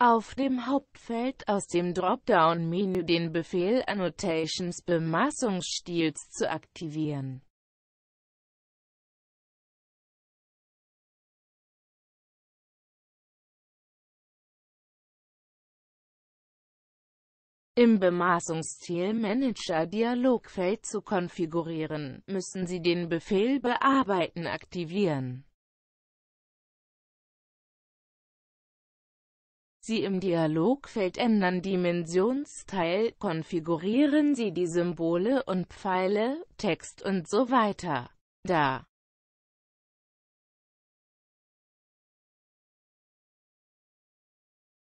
auf dem Hauptfeld aus dem Dropdown-Menü den Befehl Annotations Bemaßungsstils zu aktivieren. Im Bemaßungsstil Manager Dialogfeld zu konfigurieren, müssen Sie den Befehl Bearbeiten aktivieren. Sie im Dialogfeld ändern Dimensionsteil, konfigurieren Sie die Symbole und Pfeile, Text und so weiter. Da